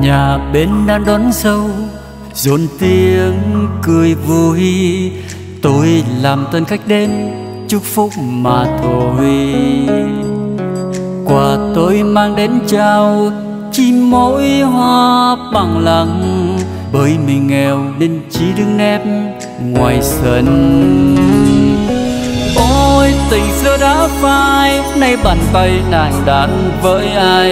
nhà bên đang đón dâu dồn tiếng cười vui. Tôi làm tân khách đến chúc phúc mà thôi. Quà tôi mang đến trao chỉ mỗi hoa bằng lặng, bởi mình nghèo nên chỉ đứng nép ngoài sân. Ôi tình xưa đã phai nay bàn tay nàng đàn với ai?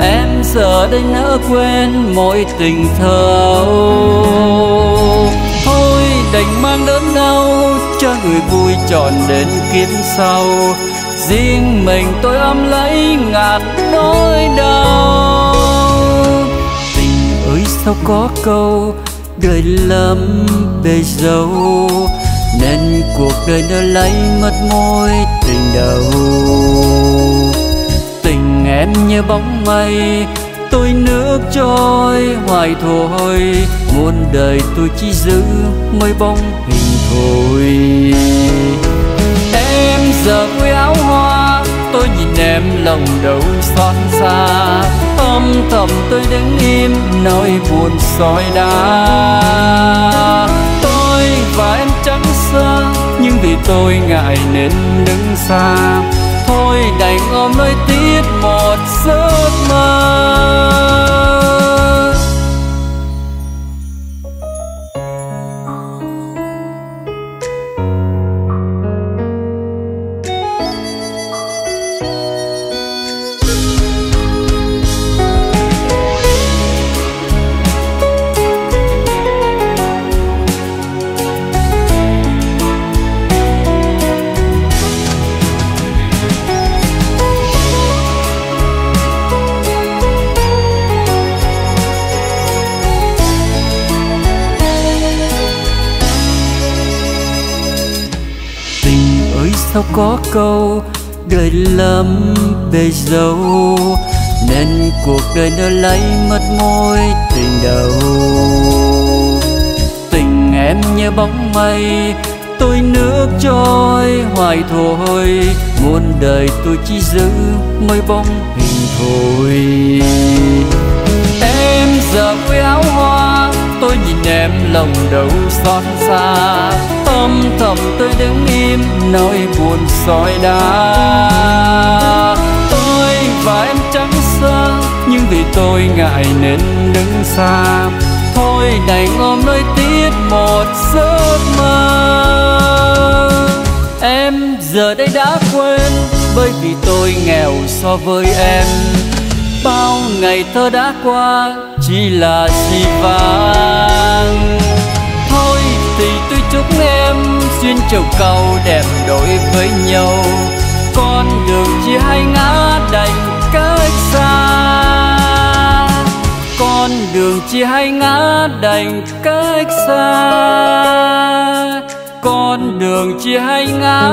Em giờ đây nỡ quên mỗi tình thơ thôi đành mang đớn đau cho người vui tròn đến kiếp sau. Riêng mình tôi ôm lấy ngạt nỗi đau. Tình ơi, sao có câu đời lắm, bề dâu nên cuộc đời đã lấy mất mối tình đầu em như bóng mây. Tôi nước trôi hoài thôi, muôn đời tôi chỉ giữ mây bóng hình thôi. Em giờ vui áo hoa, tôi nhìn em lòng đầu xót xa. Âm thầm tôi đứng im nỗi buồn soi đá. Tôi và em trắng xa nhưng vì tôi ngại nên đứng xa thôi đành ôm nỗi tiếc một giấc mơ. Sao có câu, đời lắm bề dâu nên cuộc đời nó lấy mất mối tình đầu. Tình em như bóng mây, tôi nước trôi hoài thôi. Muôn đời tôi chỉ giữ mây bóng hình thôi. Em giờ quê áo hoa nhìn em lòng đầu xót xa. Âm thầm tôi đứng im, nỗi buồn soi đá. Tôi và em trắng xa, nhưng vì tôi ngại nên đứng xa. Thôi đành ôm nỗi tiếc một giấc mơ. Em giờ đây đã quên, bởi vì tôi nghèo so với em. Bao ngày thơ đã qua, chỉ là gì vàng chuyến trầu cầu đẹp đổi với nhau. Con đường chia hai ngã đành cách xa. Con đường chia hai ngã đành cách xa. Con đường chia hai ngã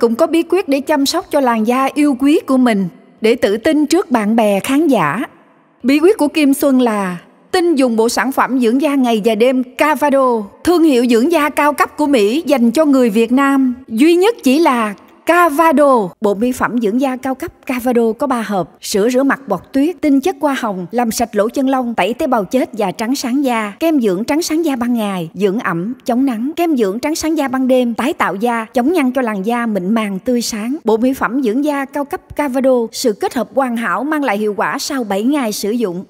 cũng có bí quyết để chăm sóc cho làn da yêu quý của mình để tự tin trước bạn bè khán giả. Bí quyết của Kim Xuân là tin dùng bộ sản phẩm dưỡng da ngày và đêm Cavado, thương hiệu dưỡng da cao cấp của Mỹ dành cho người Việt Nam. Duy nhất chỉ là Cavado, bộ mỹ phẩm dưỡng da cao cấp Cavado có 3 hộp, sữa rửa mặt bọt tuyết, tinh chất hoa hồng, làm sạch lỗ chân lông, tẩy tế bào chết và trắng sáng da, kem dưỡng trắng sáng da ban ngày, dưỡng ẩm, chống nắng, kem dưỡng trắng sáng da ban đêm, tái tạo da, chống nhăn cho làn da mịn màng tươi sáng. Bộ mỹ phẩm dưỡng da cao cấp Cavado, sự kết hợp hoàn hảo mang lại hiệu quả sau 7 ngày sử dụng.